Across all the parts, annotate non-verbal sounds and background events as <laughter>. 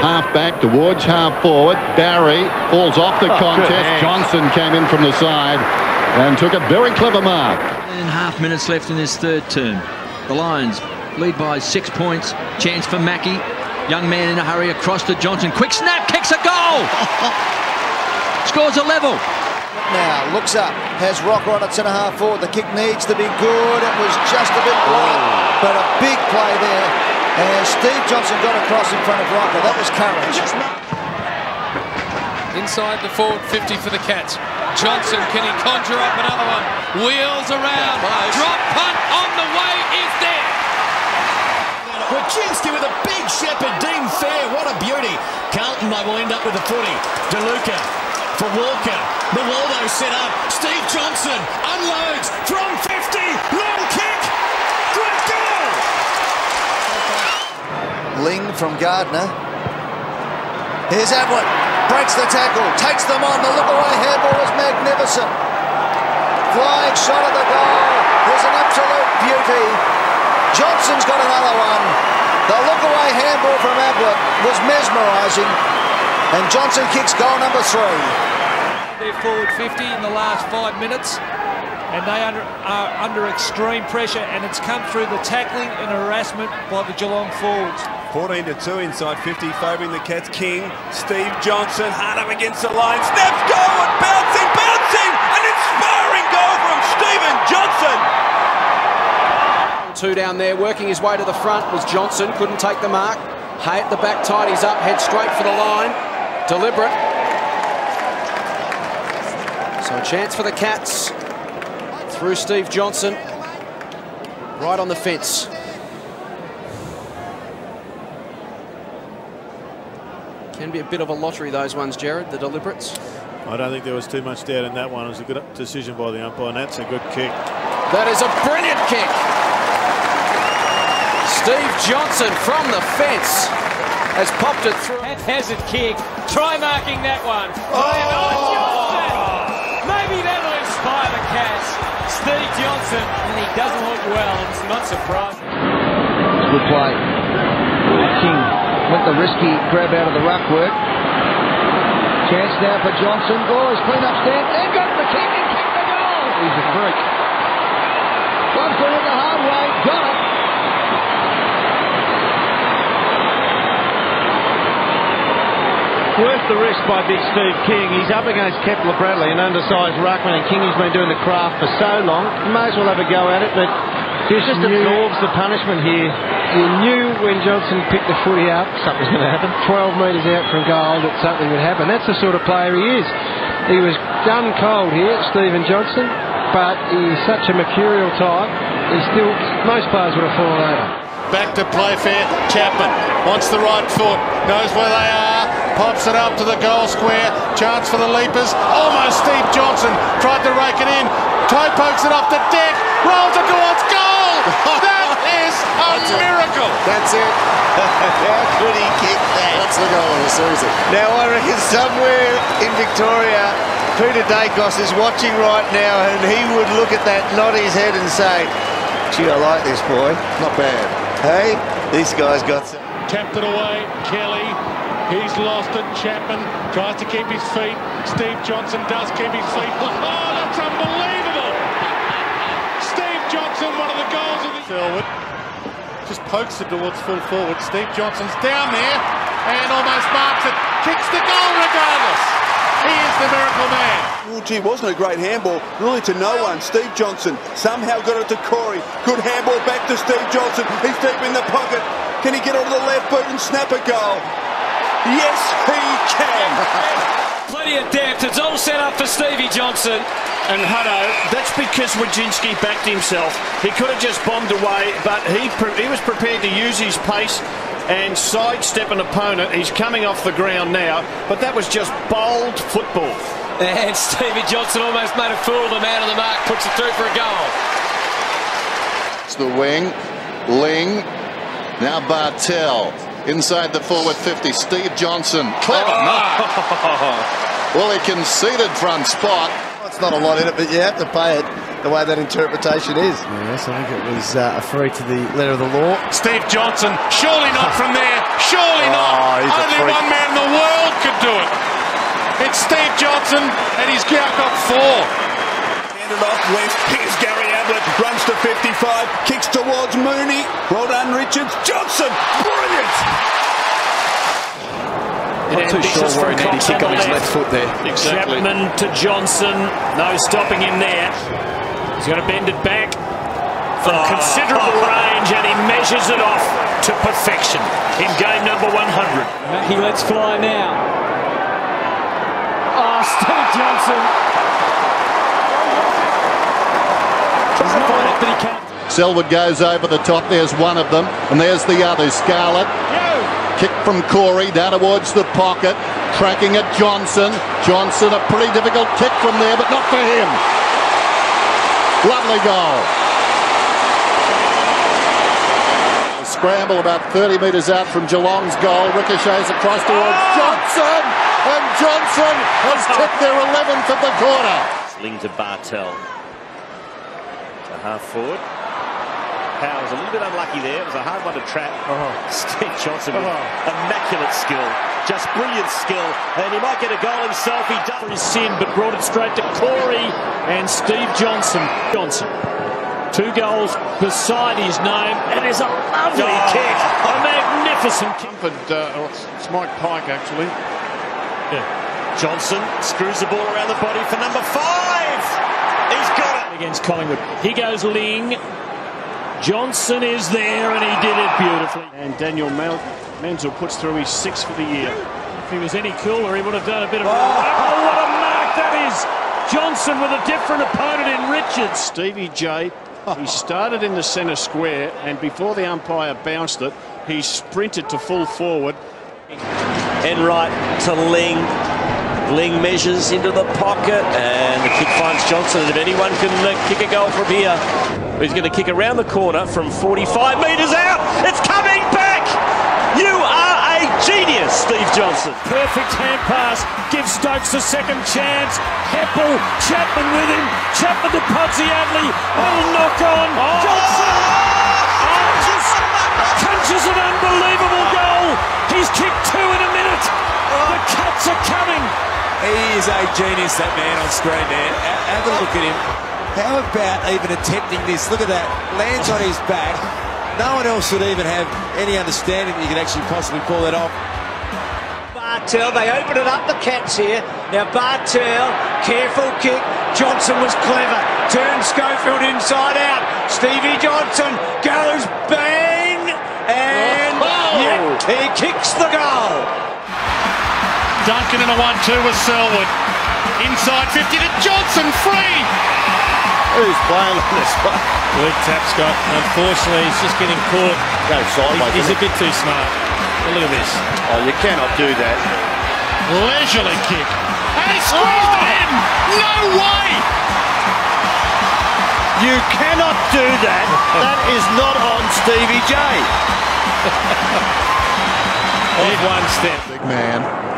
half back towards half forward. Barry falls off the Oh, contest. Johnson came in from the side and took a very clever mark. And half minutes left in this third term. The Lions lead by six points. Chance for Mackey. Young man in a hurry across to Johnson. Quick snap, kicks a goal. <laughs> Scores a level. Now looks up, has Rocker on its centre half forward. The kick needs to be good. It was just a bit late, but a big play there. And uh, Steve Johnson got across in front of Rocker. That was courage. Inside the forward 50 for the Cats. Johnson, can he conjure up another one? Wheels around. Drop punt on the way is there. Wojcinski with a big shepherd. Dean Fair, what a beauty. Carlton, they will end up with the footy. DeLuca for Walker. Mawaldo set up. Steve Johnson unloads from 50. Long kick. Good goal. Ling from Gardner. Here's Ablett. Breaks the tackle. Takes them on. The look away handball was magnificent. Flying shot at the goal. There's an absolute beauty. Johnson's got another one. The look away handball from Ablett was mesmerising. And Johnson kicks goal number three. They're forward 50 in the last five minutes. And they under, are under extreme pressure, and it's come through the tackling and harassment by the Geelong forwards. 14 to 2 inside 50, favouring the Cats. King, Steve Johnson, hard up against the line, snaps goal, bouncing, bouncing, an inspiring goal from Stephen Johnson. Two down there, working his way to the front was Johnson, couldn't take the mark. Hay at the back, tidies up, head straight for the line. Deliberate. So a chance for the Cats. Through Steve Johnson. Right on the fence. Can be a bit of a lottery, those ones, Jared, the deliberates. I don't think there was too much doubt in that one. It was a good decision by the umpire, and that's a good kick. That is a brilliant kick. Steve Johnson from the fence has popped it through. Haphazard kick. Try marking that one. Oh, Johnson! Maybe that'll inspire the Cats. Steve Johnson, and he doesn't look well. It's not surprising. Good play. King went the risky grab out of the ruck work. Chance now for Johnson. Oh, he's clean up stand and got the kick and kicked the goal. He's a freak. For it the hard way. Got it. Worth the risk by big Steve King. He's up against Kepler Bradley, an undersized ruckman, and King has been doing the craft for so long. May as well have a go at it, but he just absorbs the punishment here. You knew when Johnson picked the footy up, something was going to happen. 12 metres out from goal that something would happen. That's the sort of player he is. He was done cold here, Stephen Johnson, but he's such a mercurial type. He still, most players would have fallen over. Back to Playfair. Chapman wants the right foot, knows where they are, pops it up to the goal square. Chance for the leapers. Almost Steve Johnson tried to rake it in. Toe pokes it off the deck, rolls it towards goal. That is a miracle. That's it. <laughs> How could he kick that? That's the goal of the season. Now, I reckon somewhere in Victoria, Peter Daicos is watching right now and he would look at that, nod his head and say, gee, I like this boy. Not bad. Hey, this guy's got some. Tapped it away, Kelly. He's lost it. Chapman tries to keep his feet. Steve Johnson does keep his feet. <laughs> Oh, that's unbelievable! Selwood just pokes it towards full forward. Steve Johnson's down there and almost marks it. Kicks the goal regardless. He is the miracle man. Well, gee, wasn't a great handball, really to no one. Steve Johnson somehow got it to Corey. Good handball back to Steve Johnson. He's deep in the pocket. Can he get onto the left boot and snap a goal? Yes, he can. <laughs> Plenty of depth. It's all set up for Stevie Johnson. And Hutto, that's because Wojcinski backed himself. He could have just bombed away, but he he was prepared to use his pace and sidestep an opponent. He's coming off the ground now, but that was just bold football. And Stevie Johnson almost made a fool of the man on the mark, puts it through for a goal. It's the wing. Ling. Now Bartel inside the forward 50. Steve Johnson, clever. Oh, no. <laughs> well, he conceded front spot. It's not a lot in it, but you have to pay it the way that interpretation is. Yes, I think it was uh, a free to the letter of the law. Steve Johnson, surely not from there. Surely <laughs> oh, not. Only one man in the world could do it. It's Steve Johnson, and he's got four. Handed off left. Here's Gary. Ablett. Runs to 55. Kicks towards Mooney. Well done, Richards. Johnson. Brilliant. Not too sure where he needed to kick on his left foot there. Exactly. Chapman to Johnson. No stopping him there. He's going to bend it back from oh. considerable range and he measures it off to perfection in game number 100. He lets fly now. Oh, Steve Johnson. Selwood goes over the top. There's one of them. And there's the other, Scarlett. Kick from Corey down towards the pocket. Tracking at Johnson. Johnson, a pretty difficult kick from there, but not for him. Lovely goal. Scramble about 30 metres out from Geelong's goal. Ricochets across towards oh! Johnson. And Johnson has kicked their 11th of the quarter. Sling to Bartel. To half forward. Powell's a little bit unlucky there. It was a hard one to trap. Oh. <laughs> Steve Johnson with oh. immaculate skill. Just brilliant skill. And he might get a goal himself. He does. For his sin, but brought it straight to Corey and Steve Johnson. Johnson. Two goals beside his name. And there's a lovely oh. kick. A magnificent kick. And, uh, oh, it's Mike Pike, actually. Yeah. Johnson screws the ball around the body for number five. He's got it. Against Collingwood. He goes Ling. Johnson is there and he did it beautifully. And Daniel Menzel puts through his six for the year. If he was any cooler, he would have done a bit of. Oh, oh what a mark that is! Johnson with a different opponent in Richards. Stevie J. He started in the centre square, and before the umpire bounced it, he sprinted to full forward. Enright to Ling. Ling measures into the pocket, and the kick finds Johnson. And if anyone can uh, kick a goal from here, He's going to kick around the corner from 45 metres out. It's coming back. You are a genius, Steve Johnson. Perfect hand pass gives Stokes a second chance. Heppell, Chapman with him. Chapman to Podsiadly. Little knock on. Oh. Johnson. Oh, He is a genius, that man on screen there. Have a look at him. How about even attempting this? Look at that. Lands on his back. No one else would even have any understanding that you could actually possibly pull that off. Bartel, they open it up, the Cats here. Now Bartel, careful kick. Johnson was clever. Turns Schofield inside out. Stevie Johnson goes bang. And oh. oh. yeah, he kicks the goal. Duncan in a 1-2 with Selwood. Inside 50 to Johnson, free. Who's playing on this one? Good tap, Scott. Unfortunately, he's just getting caught. Go sideways. He's, he's a bit too smart. But look at this. Oh, you cannot do that. Leisurely kick. And he squeezed oh. it in. No way. You cannot do that. that is not on Stevie J. <laughs> Off one step. Big man.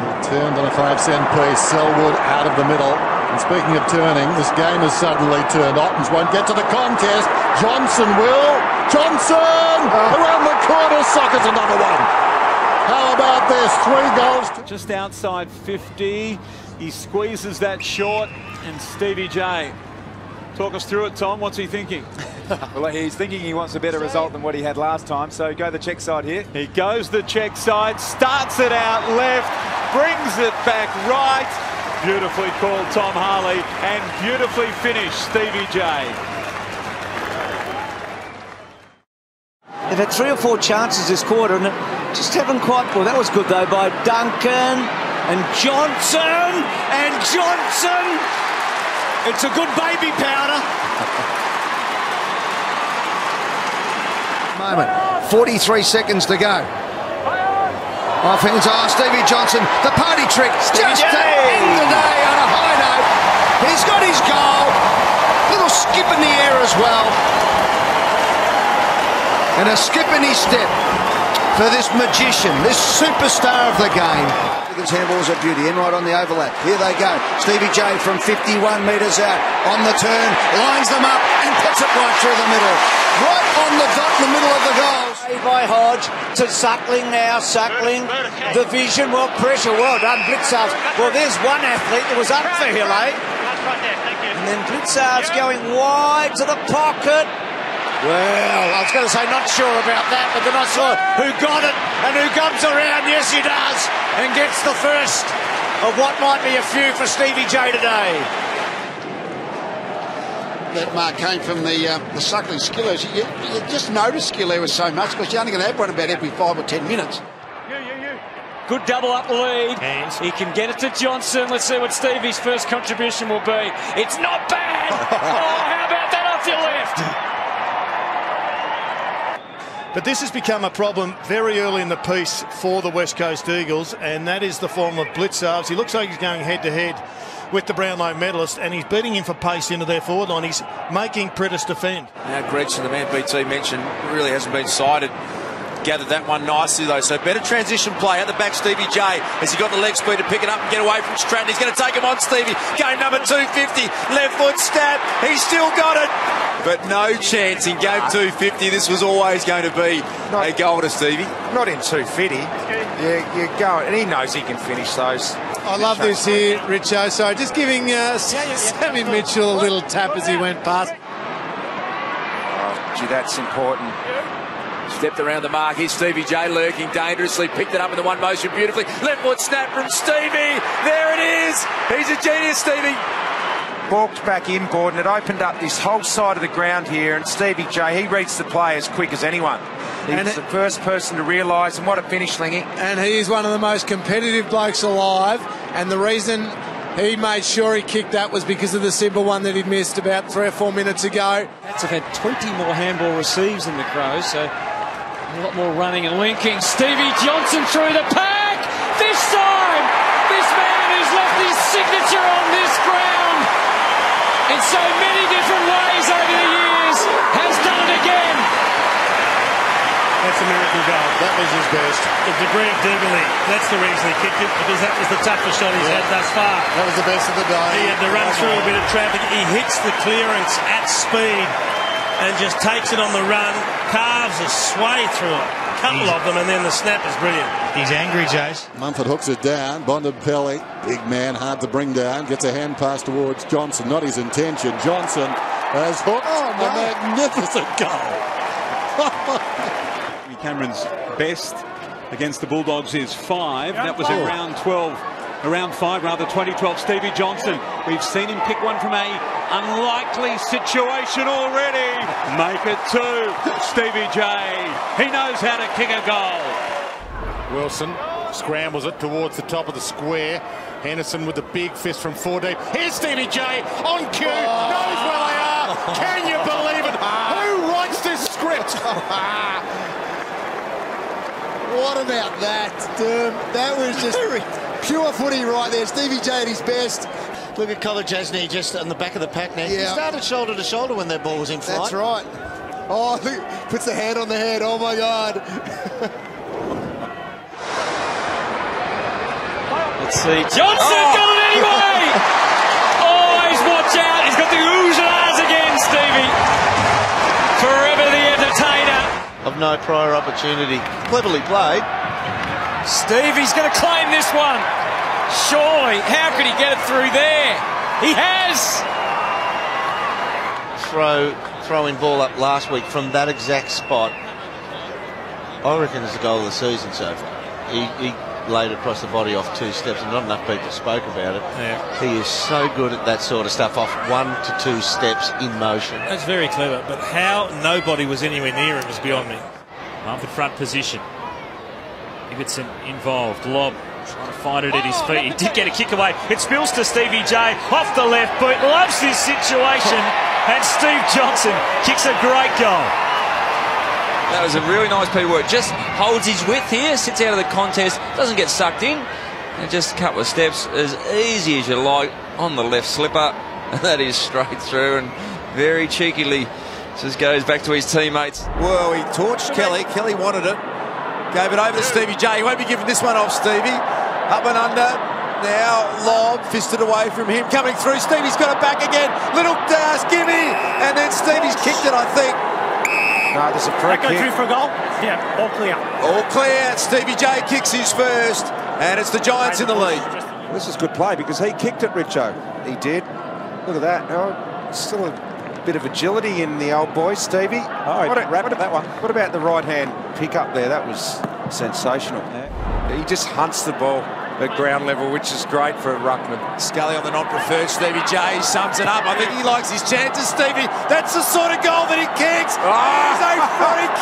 He turned on a five cent piece. Selwood out of the middle. And speaking of turning, this game has suddenly turned. Ottens won't get to the contest. Johnson will. Johnson ah. around the corner, sockets another one. How about this? Three goals. Just outside 50. He squeezes that short, and Stevie J. Talk us through it, Tom. What's he thinking? <laughs> well, he's thinking he wants a better result than what he had last time, so go the check side here. He goes the check side, starts it out left, brings it back right, Beautifully called Tom Harley and beautifully finished Stevie J. They've had three or four chances this quarter and just haven't quite. Well, that was good though by Duncan and Johnson and Johnson. It's a good baby powder. Moment. 43 seconds to go. Offense, oh, Stevie Johnson, the party trick, just to end the day on a high note. He's got his goal, little skip in the air as well. And a skip in his step for this magician, this superstar of the game. Wiggins handballs a beauty, in right on the overlap. Here they go. Stevie J from 51 metres out, on the turn, lines them up and puts it right through the middle. right on the dot in the middle of the goal. By Hodge to Suckling now. Suckling, the vision, well, pressure, well done. Blitzards. Well, there's one athlete that was up for Hill, eh? And then Blitzards going wide to the pocket. Well, I was going to say not sure about that, but then I saw who got it and who comes around. Yes, he does, and gets the first of what might be a few for Stevie J today. that mark came from the uh, the suckling skillers. You, you just notice skiller was so much because you're only going to have one about every five or ten minutes. Good double up the lead. He can get it to Johnson. Let's see what Stevie's first contribution will be. It's not bad. <laughs> oh, how about that off your left? But this has become a problem very early in the piece for the West Coast Eagles, and that is the form of Blitzarves. He looks like he's going head to head with the Brownlow medalist, and he's beating him for pace into their forward line. He's making Priddis defend. Now, Gregson, the man BT mentioned, really hasn't been sighted. Gathered that one nicely, though. So, better transition play at the back, Stevie J. Has he got the leg speed to pick it up and get away from Stratton? He's going to take him on, Stevie. Game number 250. Left foot stab. He's still got it. But no chance in game 250. This was always going to be a goal to Stevie. Not in 250. You, you go, and he knows he can finish those. I love this here, Richo. So just giving uh, Sammy Mitchell a little tap as he went past. Gee, that's important. Stepped around the mark. Here's Stevie J lurking dangerously. Picked it up in the one motion beautifully. Left foot snap from Stevie. There it is. He's a genius, Stevie. Balked back in, Gordon. It opened up this whole side of the ground here, and Stevie J, he reads the play as quick as anyone. He's And it- the first person to realise, and what a finish, Lingy. And he is one of the most competitive blokes alive. And the reason he made sure he kicked that was because of the simple one that he'd missed about three or four minutes ago. Cats have had 20 more handball receives than the Crows, so a lot more running and linking. Stevie Johnson through the pack. This time, this man who's left his signature on this ground in so many different ways over the years has done it again. That's a miracle goal. That was his best. The degree of dignity. That's the reason he kicked it because that was the toughest shot he's had thus far. That was the best of the day. He had to run through a bit of traffic. He hits the clearance at speed and just takes it on the run, carves a sway through it. A Couple of them, and then the snap is brilliant. He's angry, Jace. Mumford hooks it down. Bontempelli, big man, hard to bring down. Gets a hand pass towards Johnson. Not his intention. Johnson has hooked oh, a magnificent goal. <laughs> Cameron's best against the Bulldogs is five. That was in round 12, around five, rather 2012. Stevie Johnson, we've seen him pick one from a unlikely situation already. Make it two. Stevie J. He knows how to kick a goal. Wilson scrambles it towards the top of the square. Henderson with the big fist from four deep. Here's Stevie J on cue. Knows where they are. Can you believe it? Who writes this script? <laughs> What about that, Derm? That was just pure footy right there. Stevie J at his best. Look at Colin Jasny just on the back of the pack now. He started shoulder to shoulder when that ball was in flight. That's right. Oh, <laughs> look, puts the hand on the head. Oh my God. <laughs> Let's see. Johnson oh! got it anyway! <laughs> Always watch out. He's got the oohs and ahs again, Stevie. Forever the entertainer. Of no prior opportunity. Cleverly played. Stevie's going to claim this one. Surely. How could he get it through there? He has. Throw, throwing ball up last week from that exact spot. I reckon it's the goal of the season so far. He, he laid across the body off two steps, and not enough people spoke about it. Yeah. He is so good at that sort of stuff, off one to two steps in motion. That's very clever, but how nobody was anywhere near him is beyond me. The front position. Ibbotson involved. Lobb trying to find it at his feet. He did get a kick away. It spills to Stevie J off the left boot. Loves this situation. <laughs> And Steve Johnson kicks a great goal. That was a really nice piece of work. Just holds his width here, sits out of the contest, doesn't get sucked in. And just a couple of steps, as easy as you like, on the left slipper. And <laughs> that is straight through and very cheekily just goes back to his teammates. Well, he torched Kelly. Kelly wanted it. Gave it over to Stevie J. He won't be giving this one off, Stevie. Up and under. Now Lobb, fisted away from him. Coming through. Stevie's got it back again. Little dash, gimme. And then Stevie's kicked it, I think. No, there's a free That kick. through for a goal? Yeah, all clear. All clear. Stevie J kicks his first, and it's the Giants in the lead. This is good play because he kicked it, Richo. He did. Look at that. Oh, still a bit of agility in the old boy, Stevie. Oh, what, a, what, that one. what about the right hand pick up there? That was sensational. He just hunts the ball at ground level, which is great for Ruckman. Scully on the non-preferred. Stevie J sums it up. I think he likes his chances. Stevie, that's the sort of goal that he kicks. Ah! He's a freak.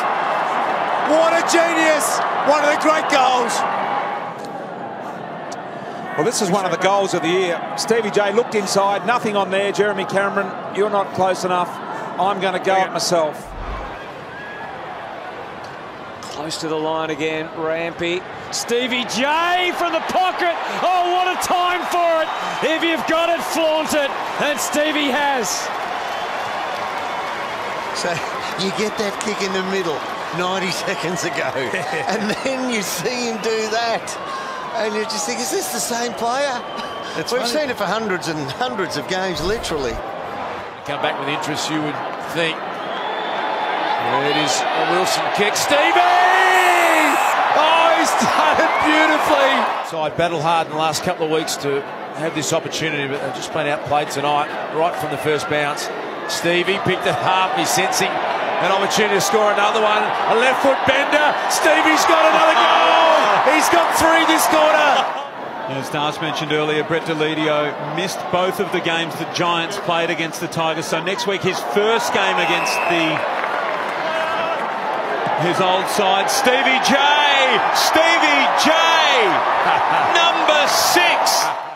What a genius. One of the great goals. Well, this is one of the goals of the year. Stevie J looked inside, nothing on there. Jeremy Cameron, you're not close enough. I'm going to go it myself. Close to the line again, Rampy. Stevie J from the pocket. Oh, what a time for it. If you've got it, flaunt it. And Stevie has. So <laughs> you get that kick in the middle 90 <laughs> seconds ago, <laughs> and then you see him do that, and you just think, is this the same player? That's We've funny. seen it for hundreds and hundreds of games, literally. Come back with interest, you would think. There it is, a Wilson kick. Stevie! Oh, he's done it beautifully. So I battled hard in the last couple of weeks to have this opportunity, but they've just been outplayed tonight, right from the first bounce. Stevie picked it up, he's sensing an opportunity to score another one. A left foot bender. Stevie's got another goal. He's got three this quarter. <laughs> As Dars mentioned earlier, Brett Deledio missed both of the games the Giants played against the Tigers. So next week, his first game against the his old side, Stevie J. Stevie J. <laughs> Number six.